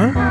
Huh?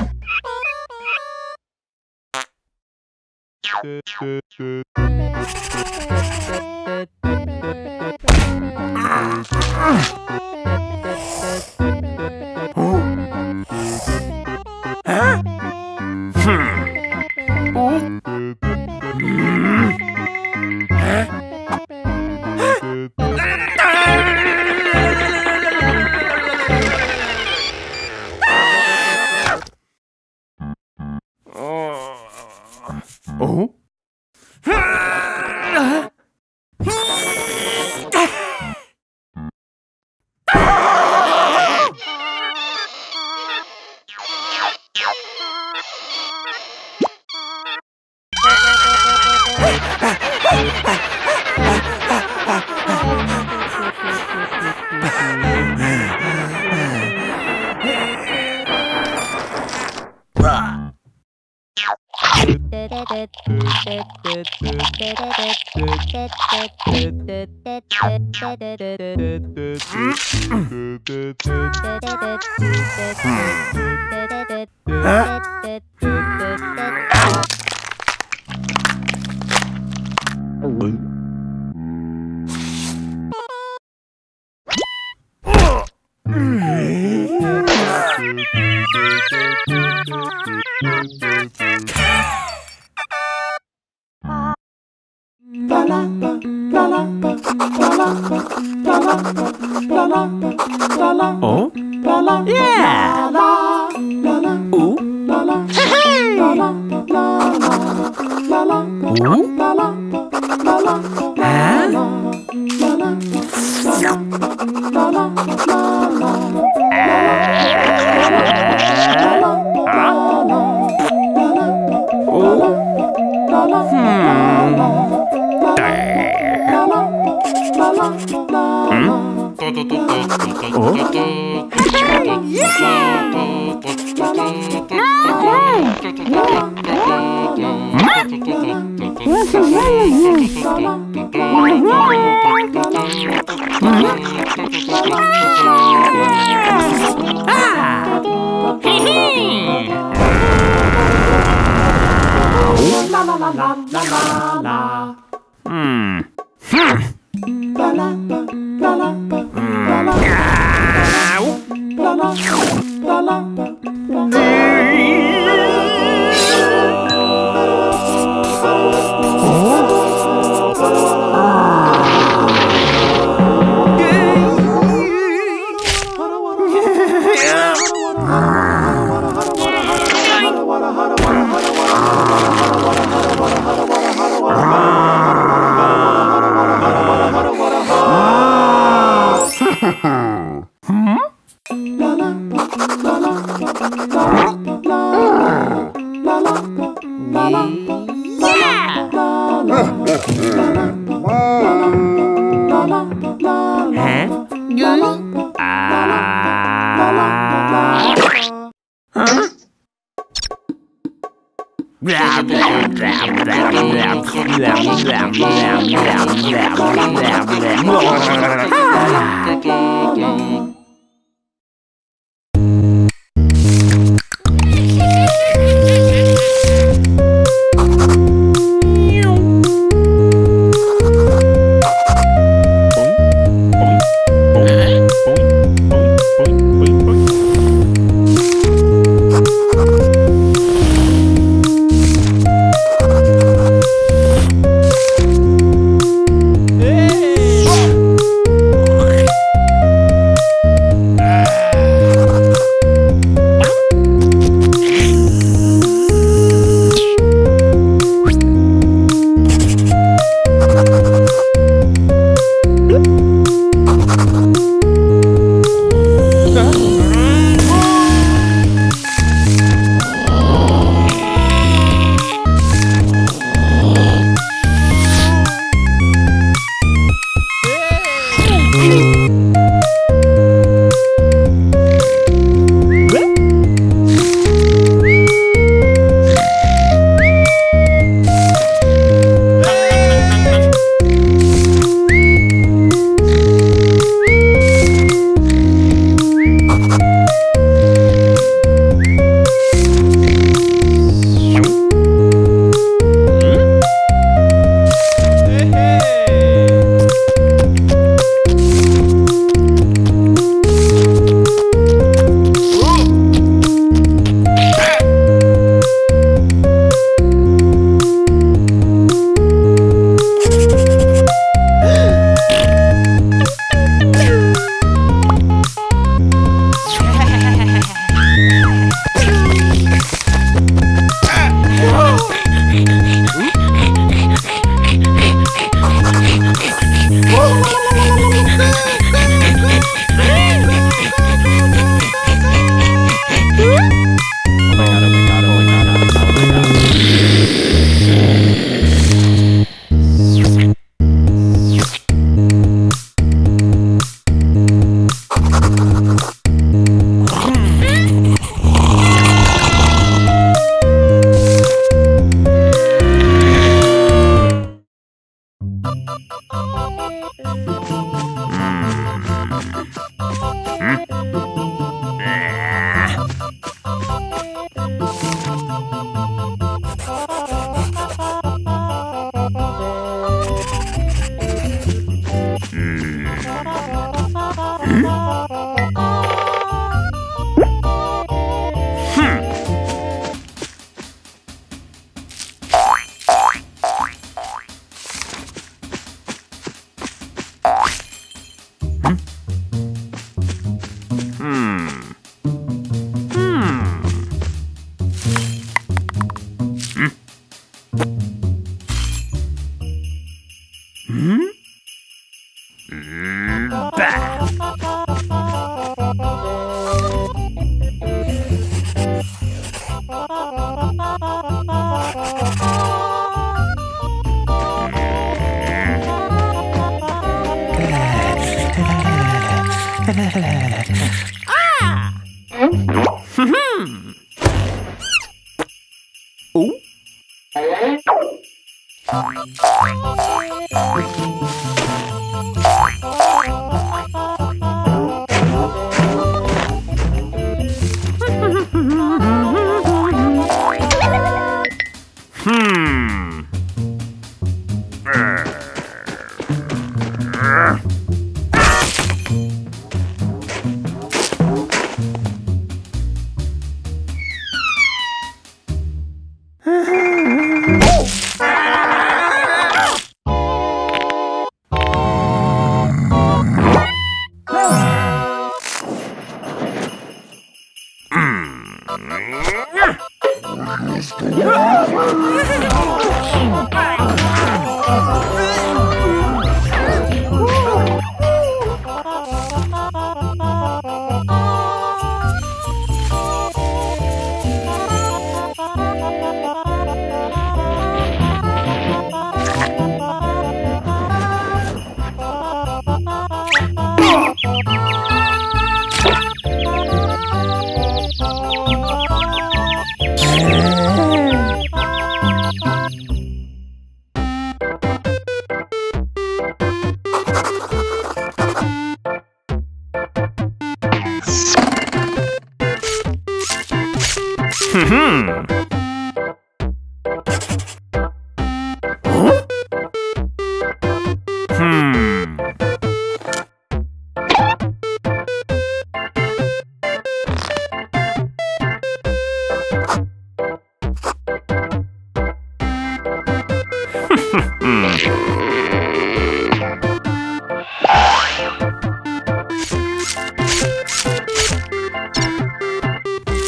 Huh? Hmm. Huh? んん Mm-hmm.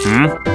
嗯？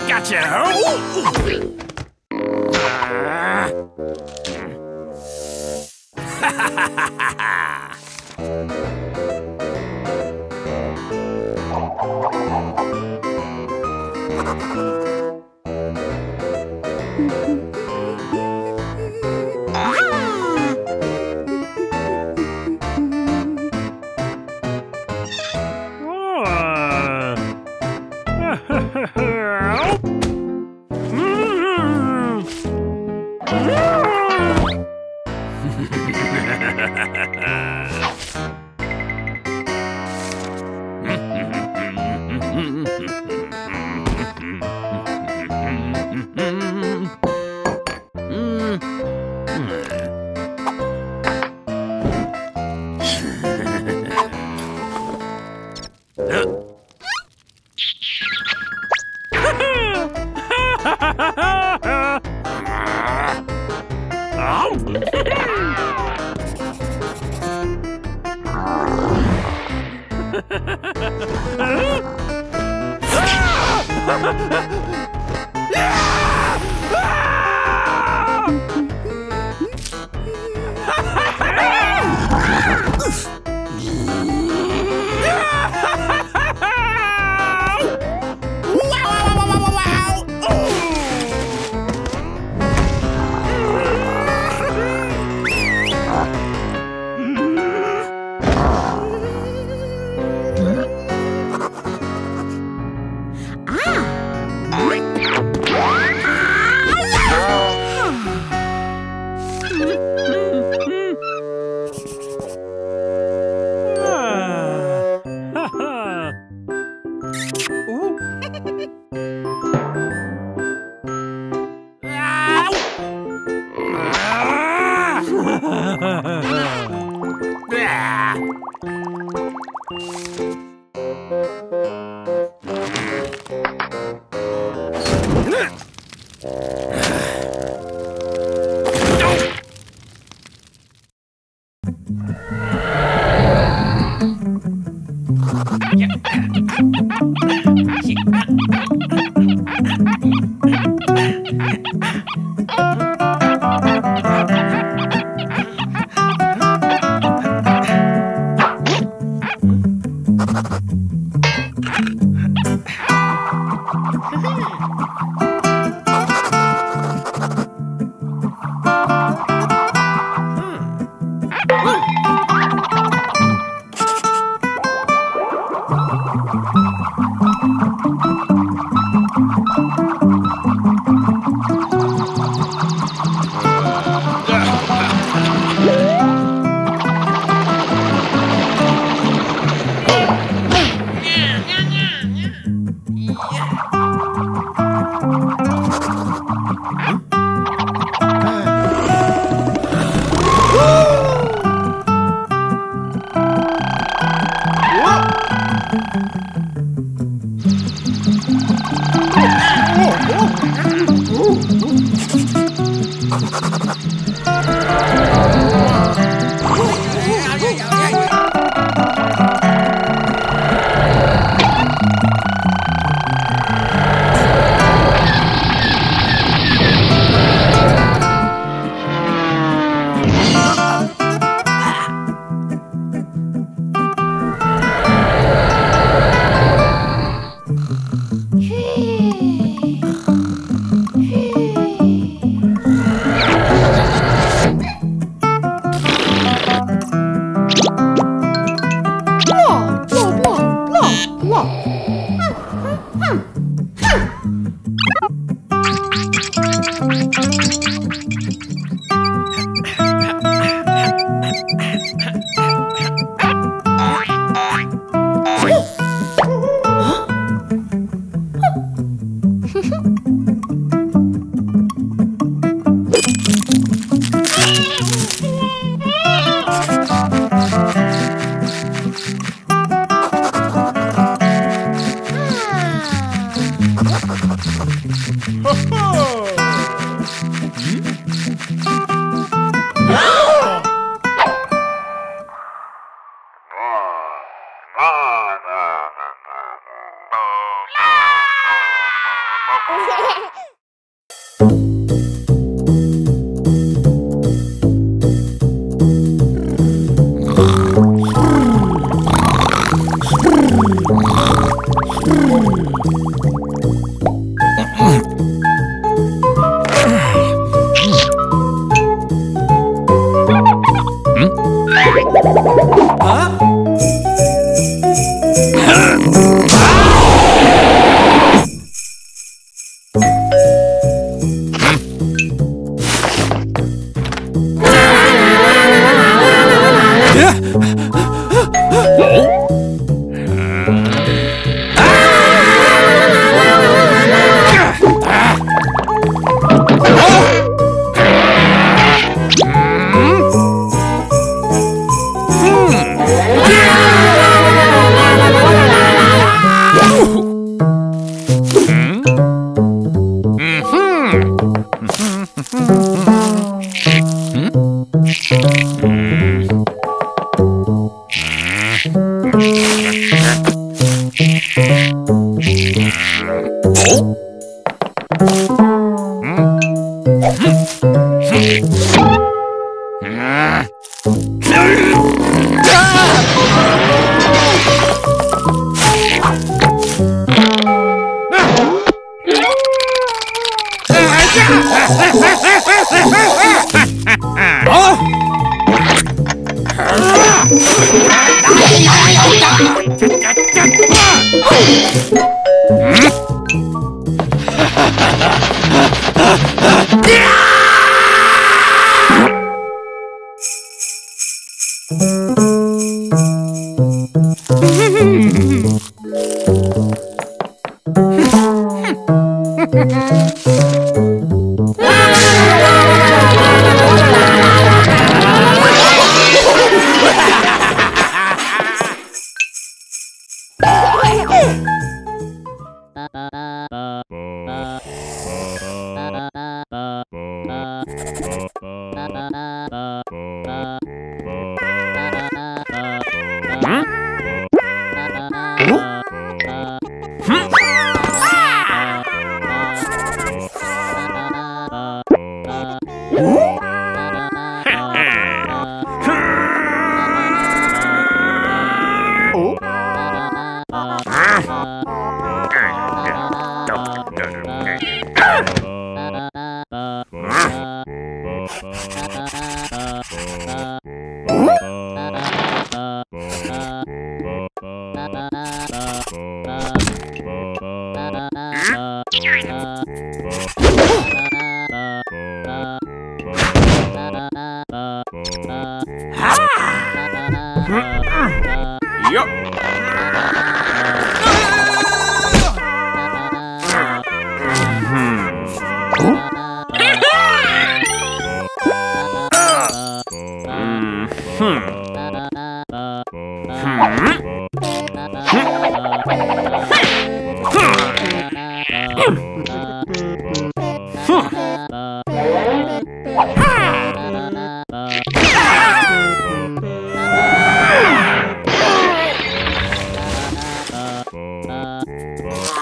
gotcha! Mm-hmm. Oh? Bye. Oh.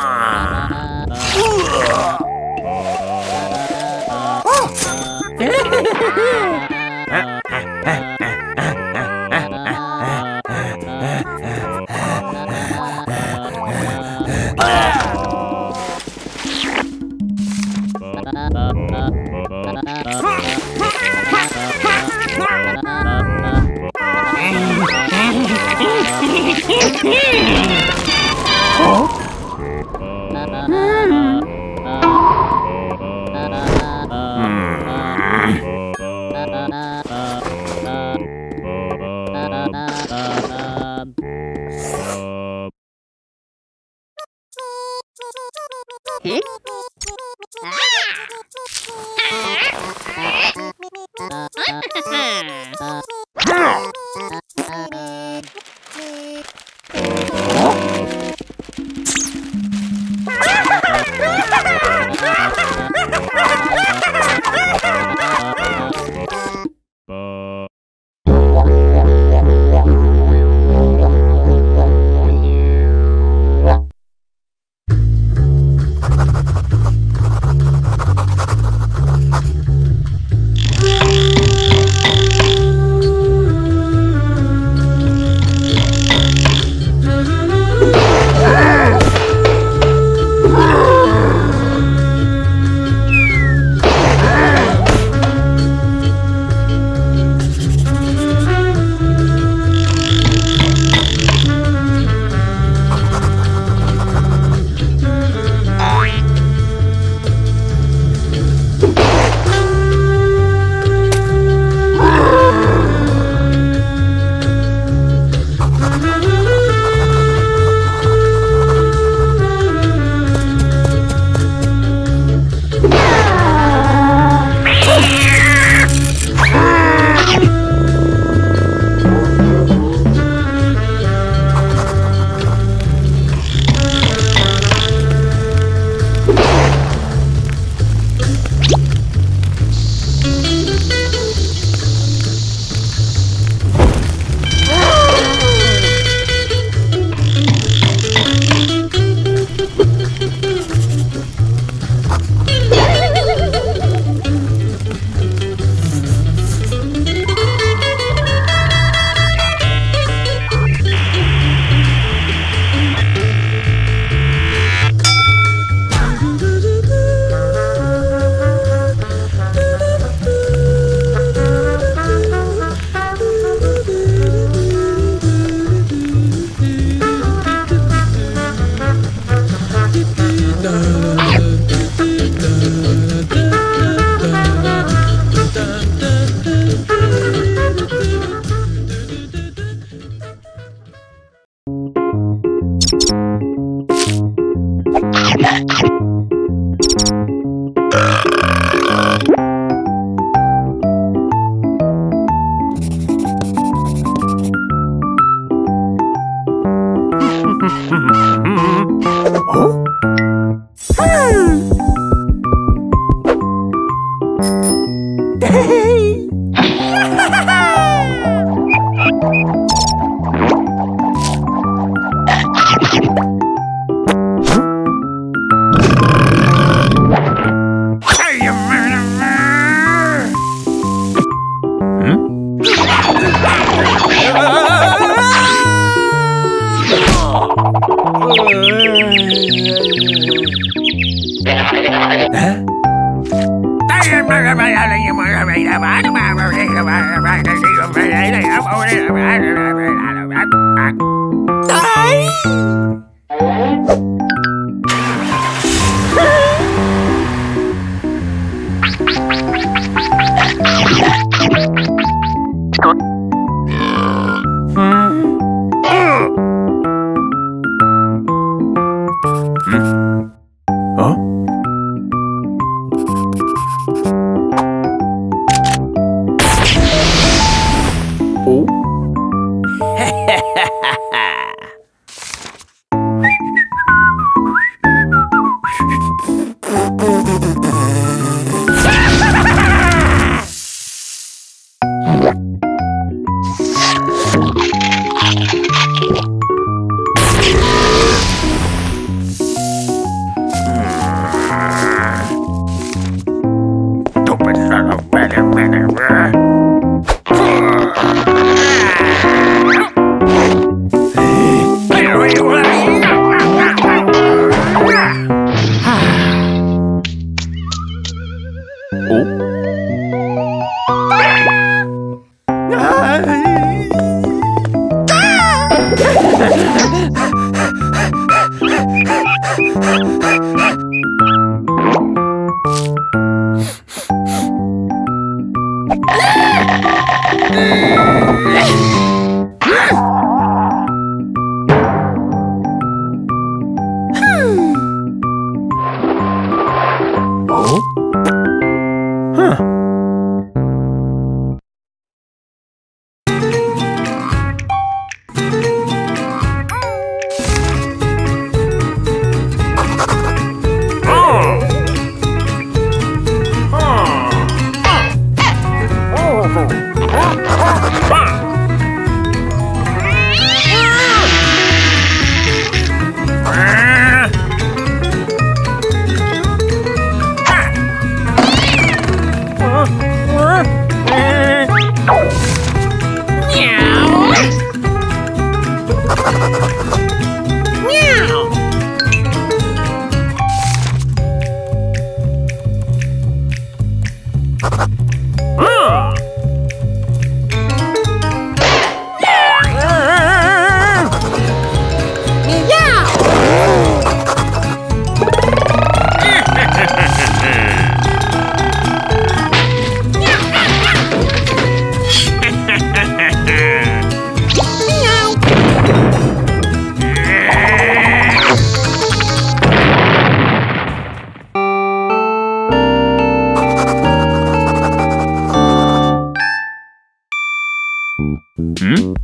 Yeah!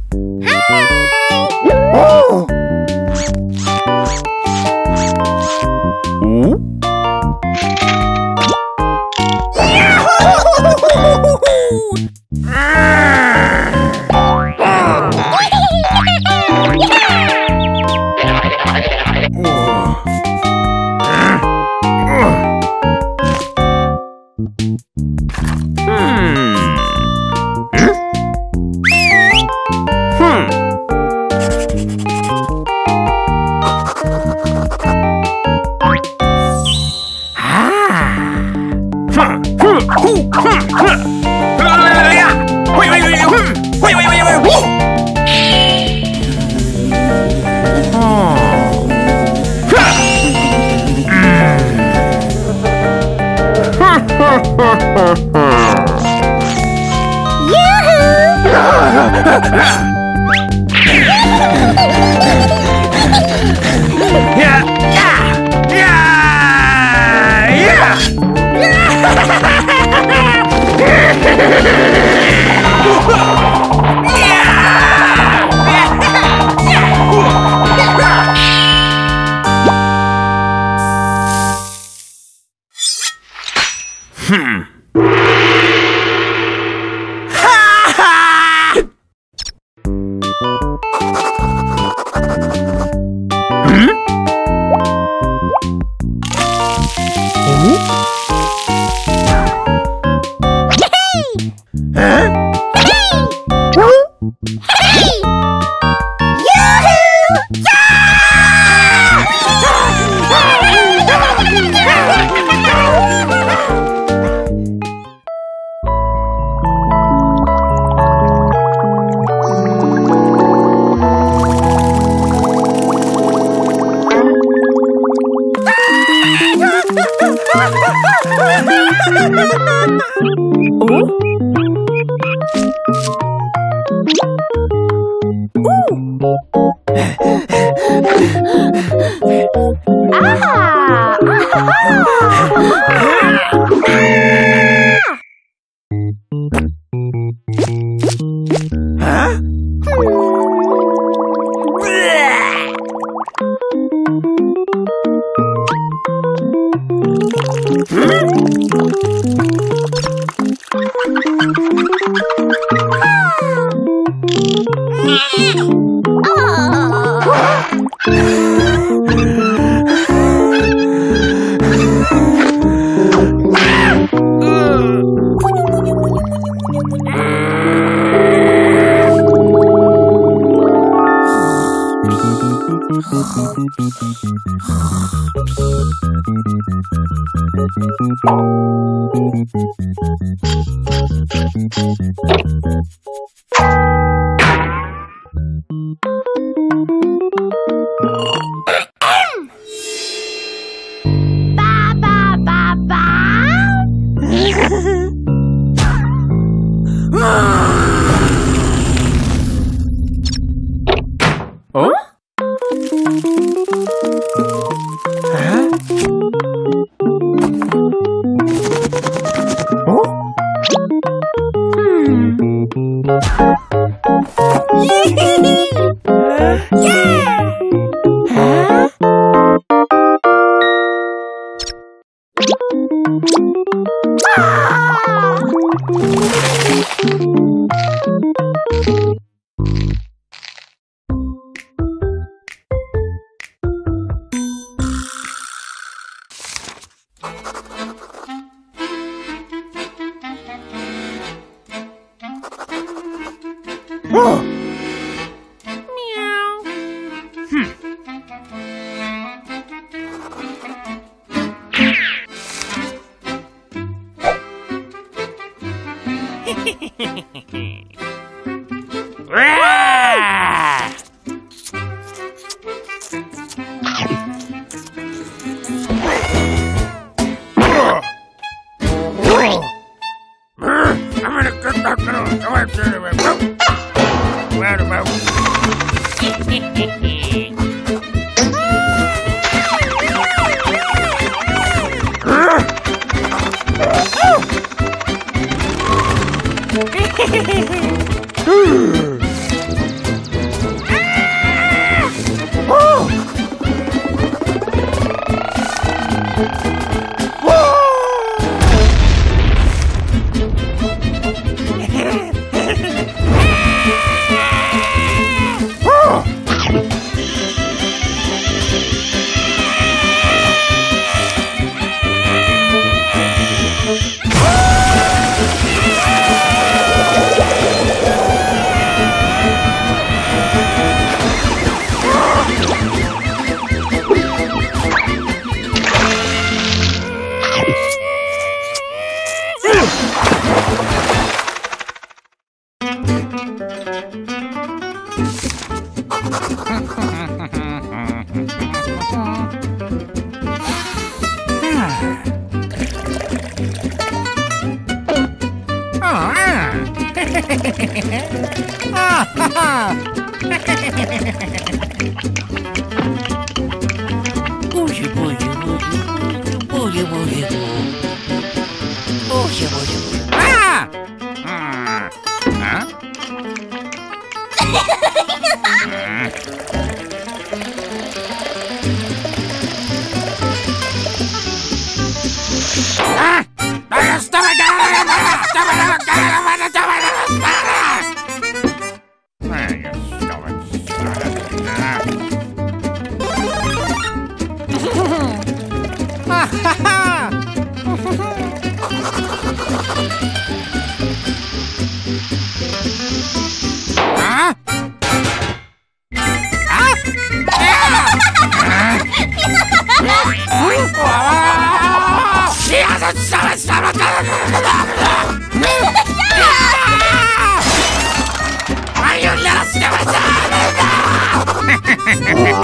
Yeah.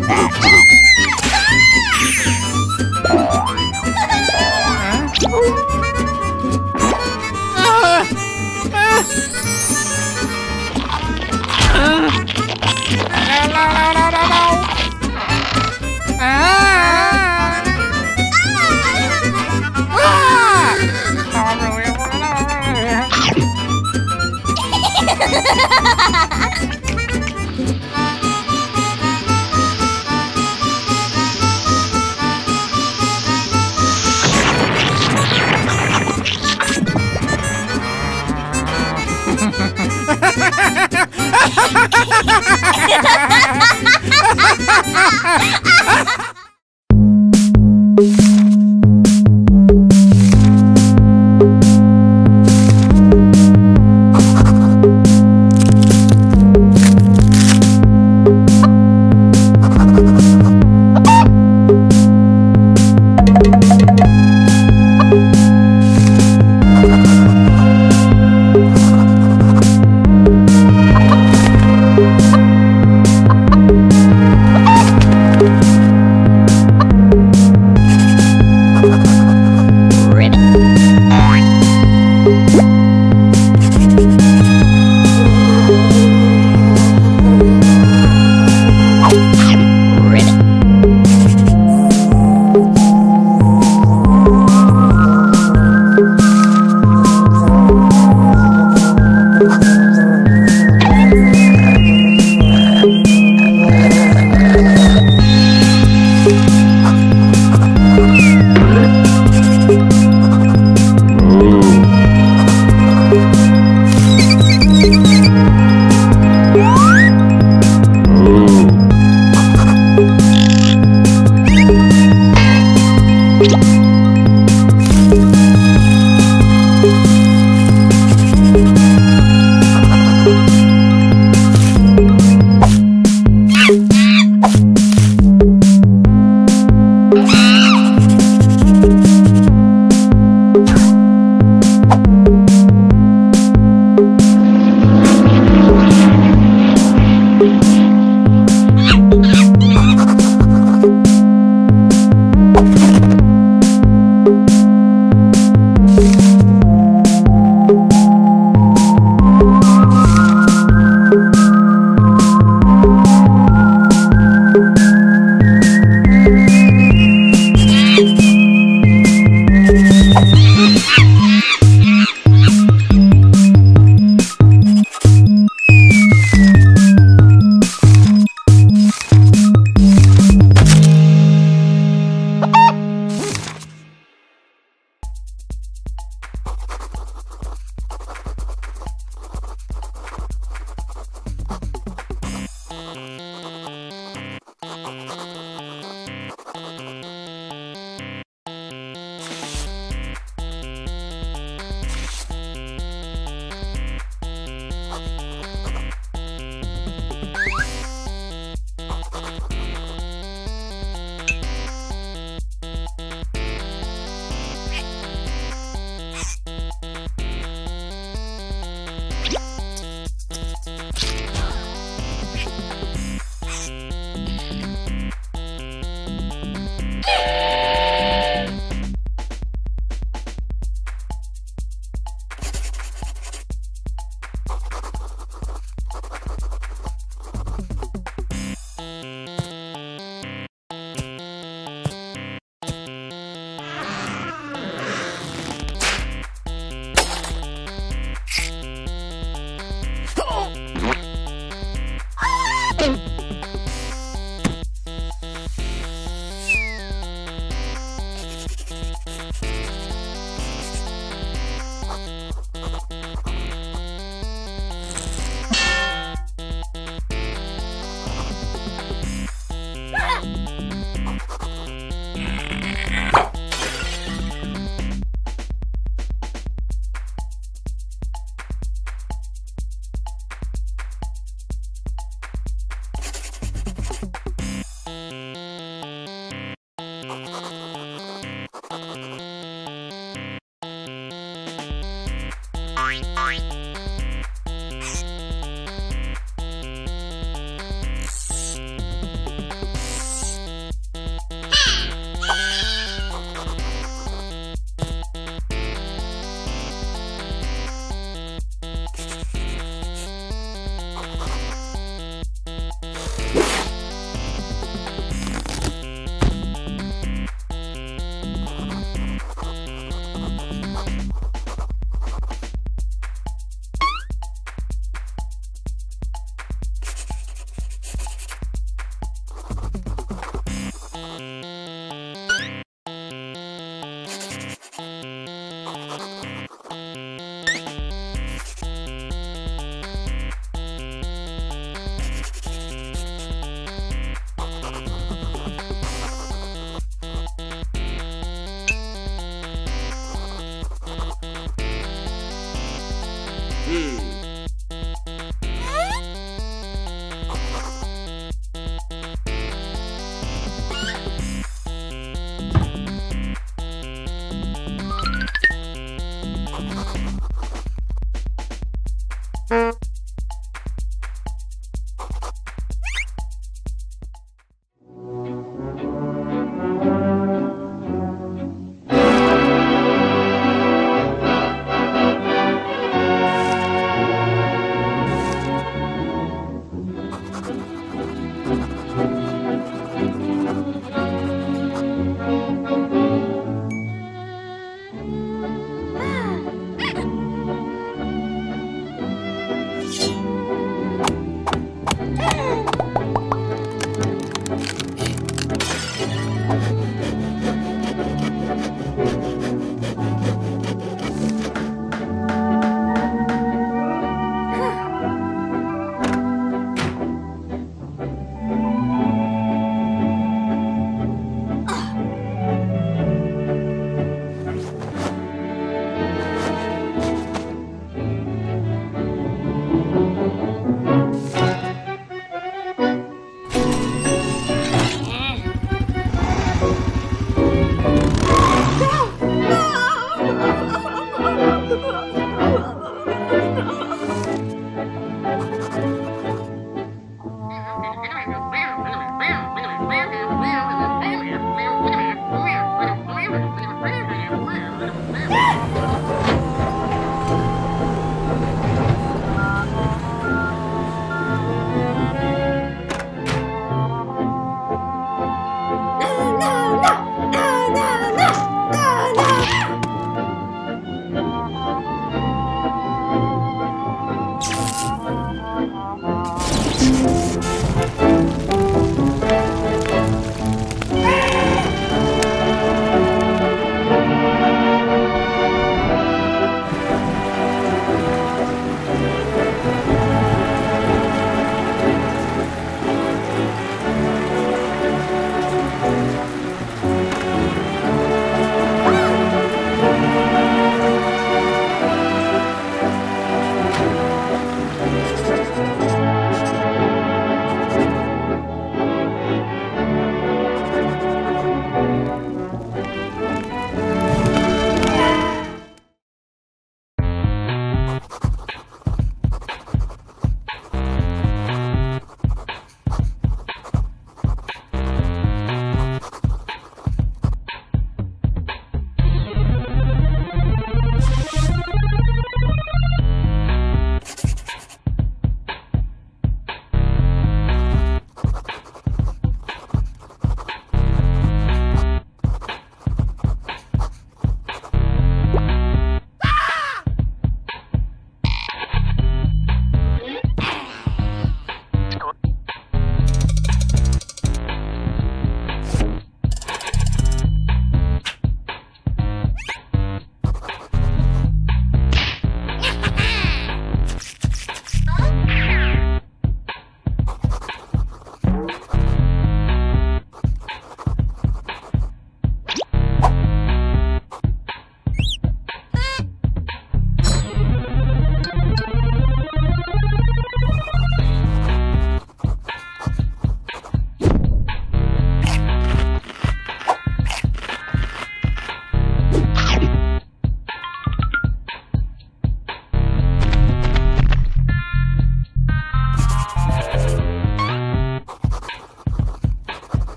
Bop, bop, bop.